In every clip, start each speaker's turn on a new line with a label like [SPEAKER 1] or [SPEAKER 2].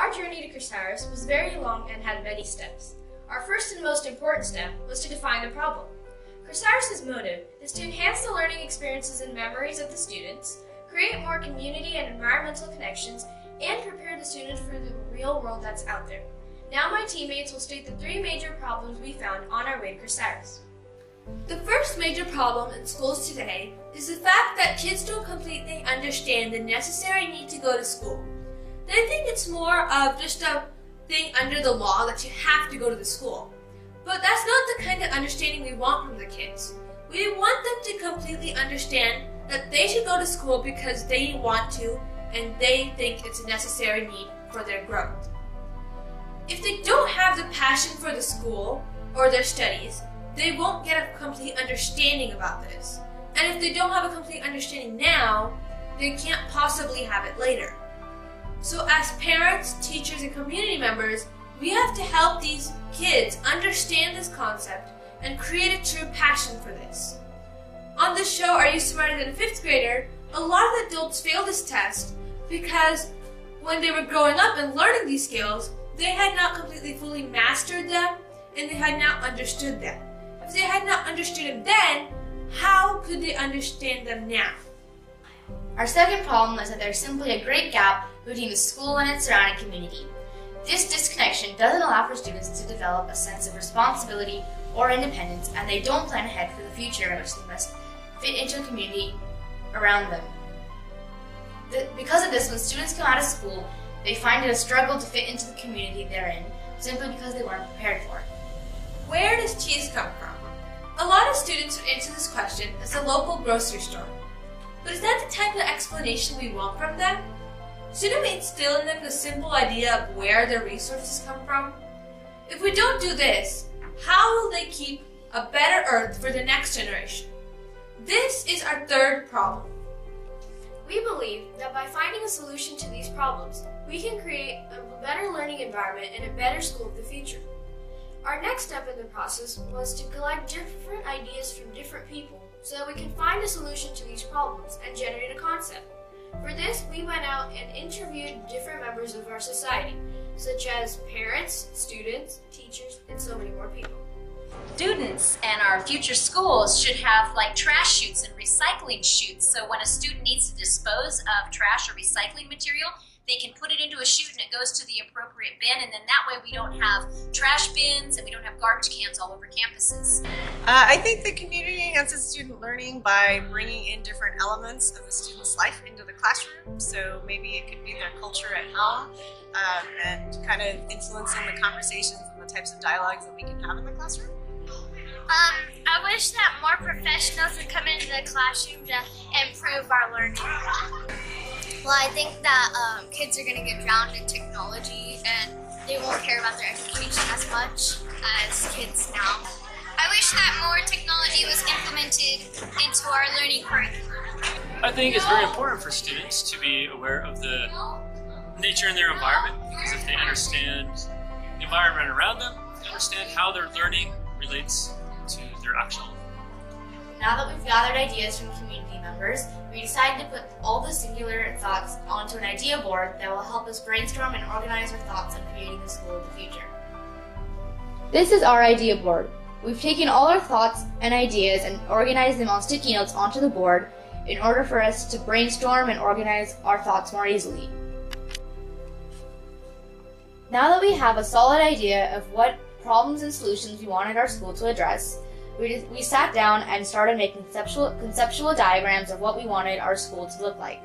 [SPEAKER 1] Our journey to Crecerus was very long and had many steps. Our first and most important step was to define the problem. Crecerus' motive is to enhance the learning experiences and memories of the students, create more community and environmental connections, and prepare the students for the real world that's out there. Now my teammates will state the three major problems we found on our way to Crecerus.
[SPEAKER 2] The first major problem in schools today is the fact that kids don't completely understand the necessary need to go to school. They think it's more of just a thing under the law that you have to go to the school. But that's not the kind of understanding we want from the kids. We want them to completely understand that they should go to school because they want to and they think it's a necessary need for their growth. If they don't have the passion for the school or their studies, they won't get a complete understanding about this. And if they don't have a complete understanding now, they can't possibly have it later. So as parents, teachers, and community members, we have to help these kids understand this concept and create a true passion for this. On the show Are You Smarter Than a Fifth Grader, a lot of adults fail this test because when they were growing up and learning these skills, they had not completely fully mastered them and they had not understood them. If they had not understood them then, how could they understand them now?
[SPEAKER 3] Our second problem is that there's simply a great gap between the school and its surrounding community. This disconnection doesn't allow for students to develop a sense of responsibility or independence, and they don't plan ahead for the future in which they must fit into a community around them. The, because of this, when students come out of school, they find it a struggle to fit into the community they're in, simply because they weren't prepared for it.
[SPEAKER 2] Where does cheese come from? A lot of students would answer this question as a local grocery store. Explanation we want from them? Shouldn't we instill in them the simple idea of where their resources come from? If we don't do this, how will they keep a better earth for the next generation? This is our third problem.
[SPEAKER 1] We believe that by finding a solution to these problems, we can create a better learning environment and a better school of the future. Our next step in the process was to collect different ideas from different people so that we can find a solution to these problems and generate a concept. For this, we went out and interviewed different members of our society, such as parents, students, teachers, and so many more people.
[SPEAKER 4] Students and our future schools should have like trash chutes and recycling chutes. So when a student needs to dispose of trash or recycling material, they can put it into a chute and it goes to the appropriate bin, and then that way we don't have trash bins and we don't have garbage cans all over campuses.
[SPEAKER 5] Uh, I think the community enhances student learning by bringing in different elements of the student's life into the classroom. So maybe it could be their culture at home um, and kind of influencing the conversations and the types of dialogues that we can have in the classroom.
[SPEAKER 6] Um, I wish that more professionals would come into the classroom to improve our learning.
[SPEAKER 7] Well, I think that um, kids are going to get drowned in technology and they won't care about their education as much as kids now.
[SPEAKER 6] I wish that more technology was implemented into our learning curriculum.
[SPEAKER 8] I think it's very important for students to be aware of the nature in their environment because if they understand the environment around them, they understand how their learning relates to their actual
[SPEAKER 3] now that we've gathered ideas from community members, we decided to put all the singular thoughts onto an idea board that will help us brainstorm and organize our thoughts on creating the school of the future.
[SPEAKER 9] This is our idea board. We've taken all our thoughts and ideas and organized them on sticky notes onto the board in order for us to brainstorm and organize our thoughts more easily. Now that we have a solid idea of what problems and solutions we wanted our school to address, we, we sat down and started making conceptual, conceptual diagrams of what we wanted our school to look like.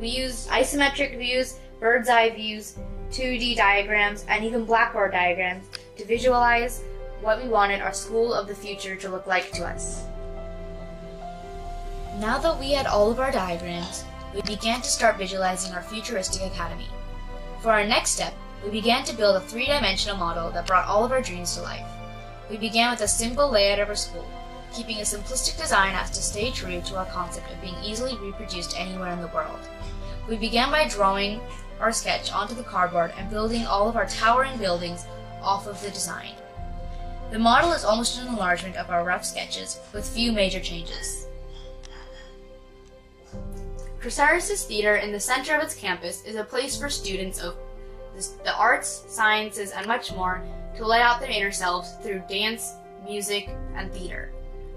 [SPEAKER 9] We used isometric views, bird's eye views, 2D diagrams, and even blackboard diagrams to visualize what we wanted our school of the future to look like to us. Now that we had all of our diagrams, we began to start visualizing our futuristic academy. For our next step, we began to build a three-dimensional model that brought all of our dreams to life. We began with a simple layout of our school, keeping a simplistic design as to stay true to our concept of being easily reproduced anywhere in the world. We began by drawing our sketch onto the cardboard and building all of our towering buildings off of the design. The model is almost an enlargement of our rough sketches, with few major changes. Crecerus' theater in the center of its campus is a place for students of the arts, sciences, and much more to let out their inner selves through dance, music, and theater.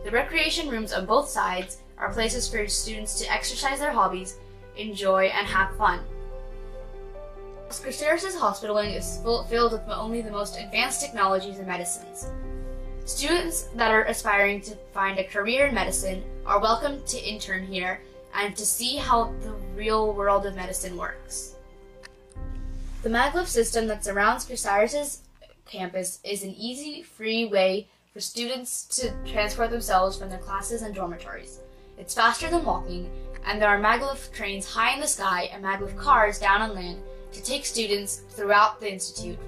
[SPEAKER 9] The recreation rooms on both sides are places for students to exercise their hobbies, enjoy, and have fun. Crecerus' hospital wing is filled with only the most advanced technologies and medicines. Students that are aspiring to find a career in medicine are welcome to intern here and to see how the real world of medicine works. The maglev system that surrounds Crecerus' campus is an easy, free way for students to transport themselves from their classes and dormitories. It's faster than walking, and there are maglev trains high in the sky and maglev cars down on land to take students throughout the institute.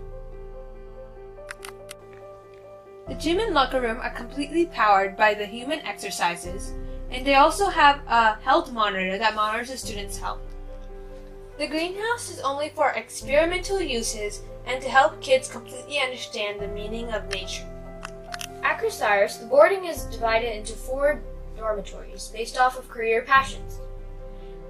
[SPEAKER 2] The gym and locker room are completely powered by the human exercises, and they also have a health monitor that monitors the students' health. The greenhouse is only for experimental uses and to help kids completely understand the meaning of nature.
[SPEAKER 1] At Crecerus, the boarding is divided into four dormitories based off of career passions.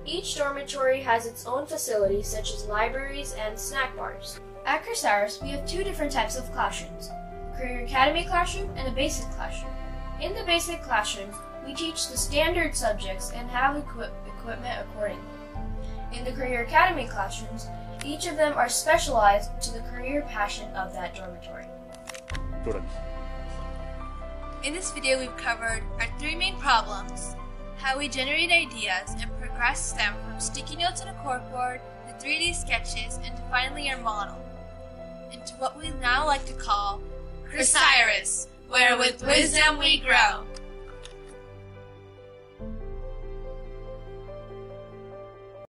[SPEAKER 1] Each dormitory has its own facilities such as libraries and snack bars. At Crecerus, we have two different types of classrooms, Career Academy classroom and a basic classroom. In the basic classrooms, we teach the standard subjects and have equip- equipment accordingly. In the Career Academy classrooms, each of them are specialized to the career passion of that dormitory.
[SPEAKER 10] Students.
[SPEAKER 2] In this video, we've covered our three main problems how we generate ideas and progress them from sticky notes on a corkboard to 3D sketches and to finally our model, and to what we now like to call Crecerus, where with wisdom we grow.